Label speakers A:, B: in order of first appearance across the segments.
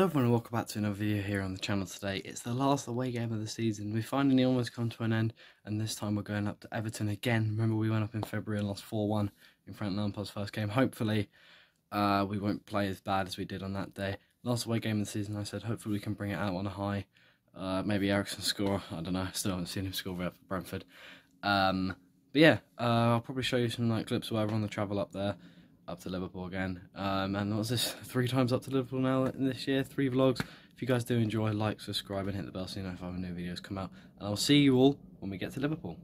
A: Hello everyone and welcome back to another video here on the channel today. It's the last away game of the season. We finally almost come to an end and this time we're going up to Everton again. Remember we went up in February and lost 4-1 in Frank Lampard's first game. Hopefully uh, we won't play as bad as we did on that day. Last away game of the season I said hopefully we can bring it out on a high. Uh, maybe Eriksen score, I don't know, still haven't seen him score for Brentford. Um, but yeah, uh, I'll probably show you some like clips or whatever on the travel up there up to Liverpool again. Um, and what's this? Three times up to Liverpool now in this year. Three vlogs. If you guys do enjoy, like, subscribe, and hit the bell so you know if other new videos come out. And I'll see you all when we get to Liverpool.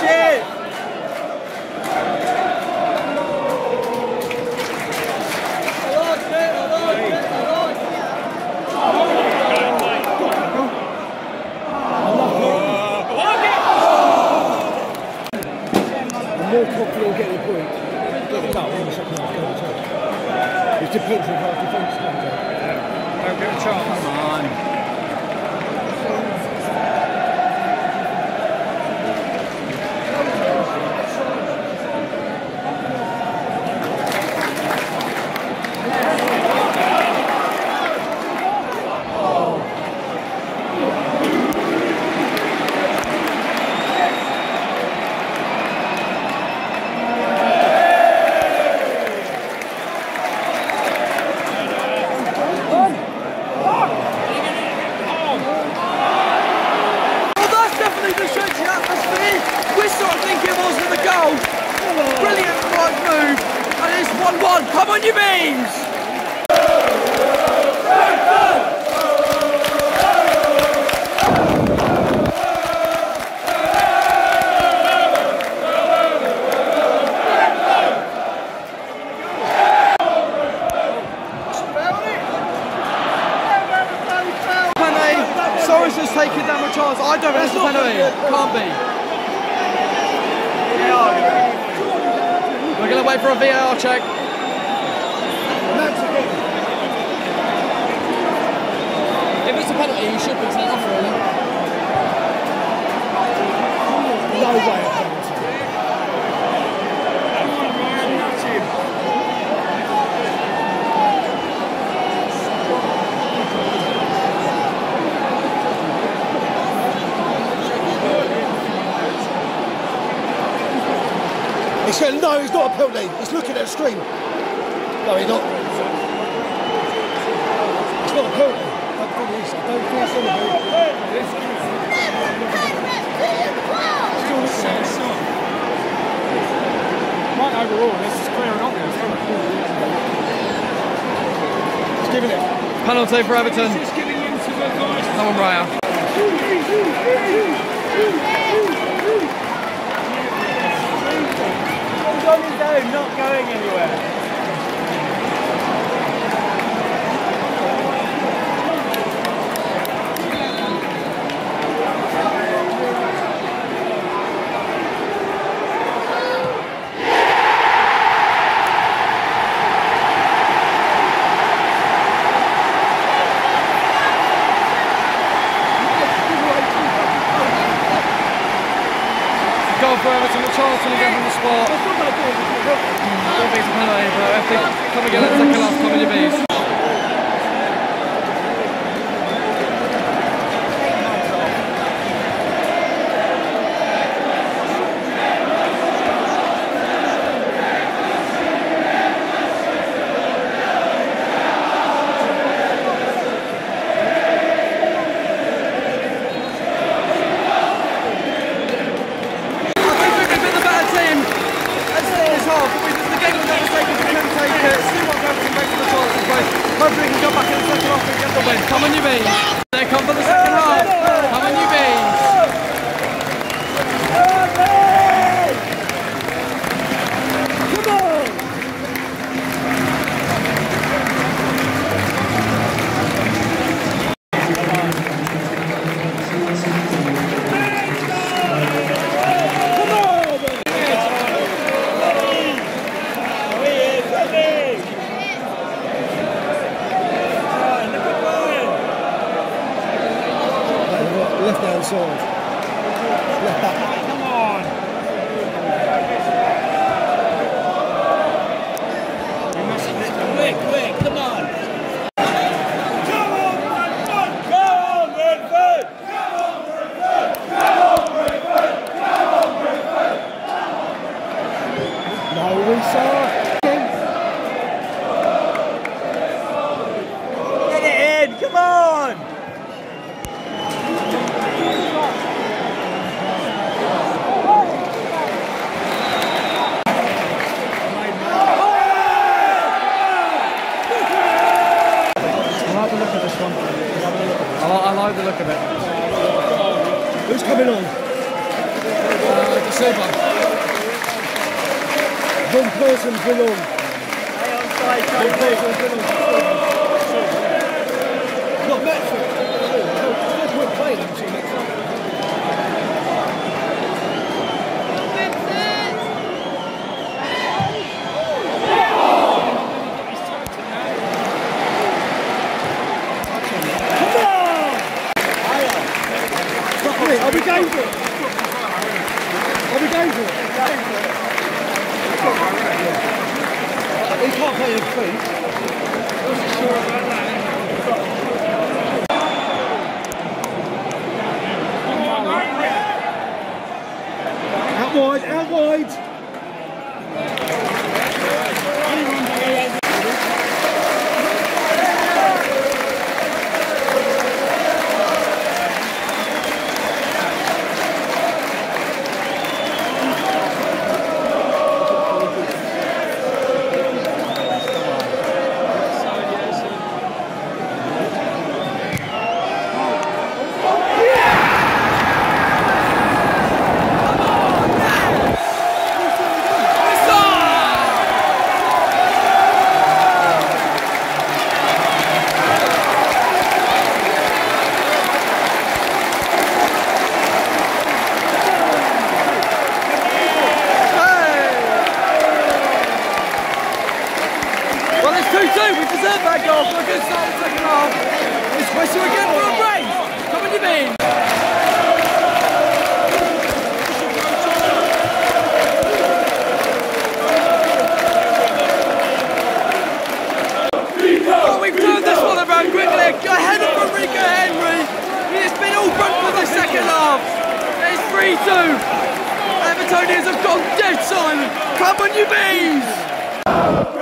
B: shit! chance.
C: I don't think it's a penalty. Can't be. We're going to wait for a VAR check. If it's a penalty, you should be sent off, really.
D: No way. He's going, no, he's not a penalty. He's looking at the screen. No, he's not. It's not a penalty. I don't think
B: overall, this is clear and obvious.
D: Giving it.
C: Penalty for Everton.
B: Giving in to the guys.
C: Come on, Raya.
B: on his own, not going anywhere.
D: Out wide, out wide.
C: Well, it's 2 2. We deserve that goal for a good start of the second half. It's whistle again for a break. Come on, you beans. Oh, we've turned this one around quickly. Ahead of Enrico Henry. It's been all front for the second half. It's 3 2. Evertonians have gone dead silent. Come on,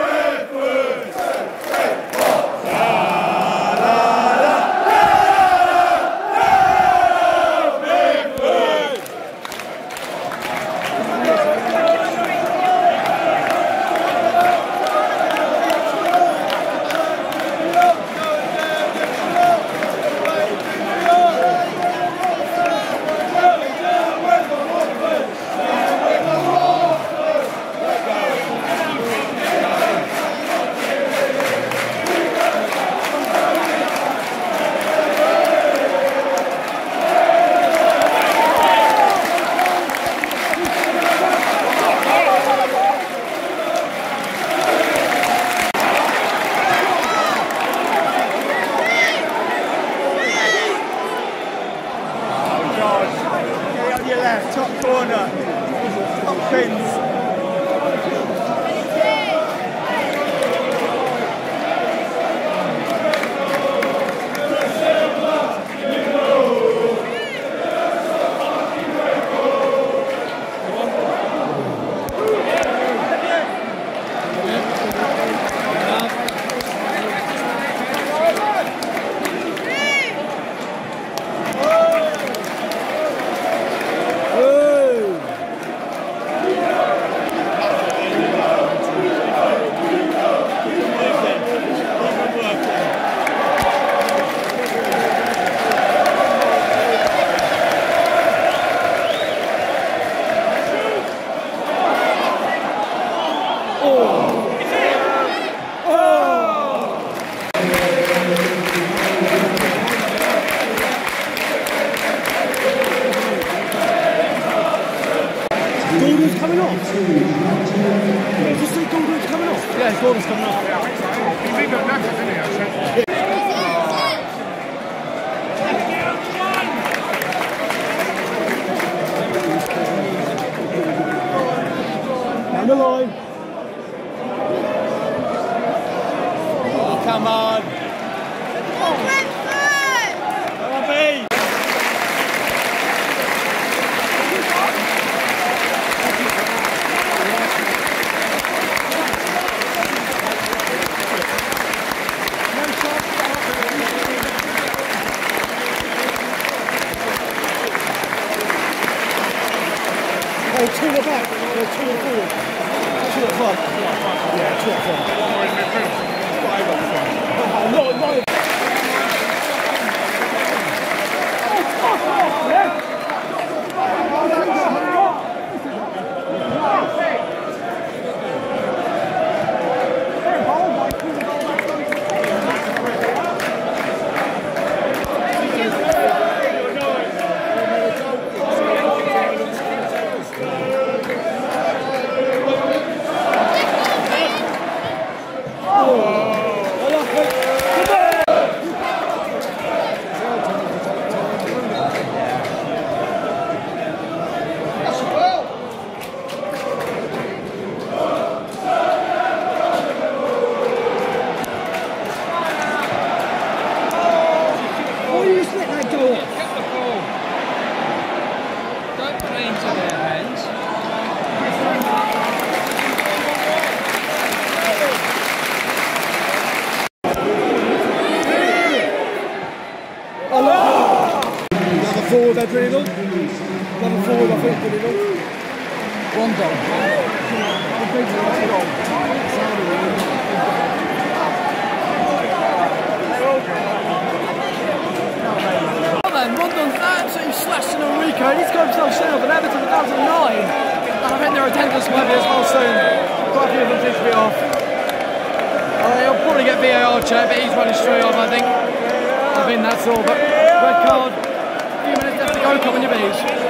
D: Gordon's coming off. Just say Gordon's coming off.
C: Yeah, Gordon's coming off.
B: He's even knackered, isn't he? I said.
D: Down the line.
E: Oh, come on. Bobby.
D: Oh, two at the No, two the. Two front. Yeah, two at the front.
B: Or in midfield.
D: Oh, no, no. Another forward, Adriano. Another forward, I think, Adriano.
C: Oh man, Rondon's absolutely slashing Enrico. He's got himself sent off at Everton 2009. And I think their attendance might be as well soon. Quite a few of them seem to be off. Uh, he'll probably get VAR check, but he's running straight off, I think. I think that's all. But red card, a few minutes left to go, come on your bees.